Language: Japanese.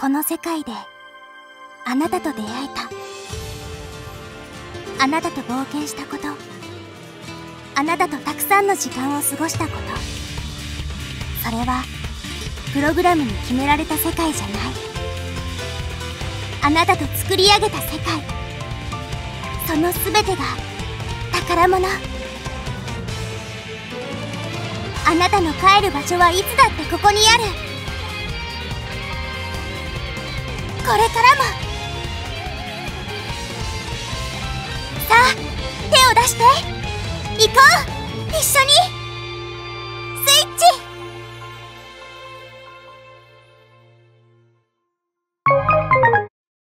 この世界であなたと出会えた。あなたと冒険したこと。あなたとたくさんの時間を過ごしたこと。それはプログラムに決められた世界じゃない。あなたと作り上げた世界。その全てが宝物。あなたの帰る場所はいつだってここにある。これからも。さあ手を出して。行こう。一緒に。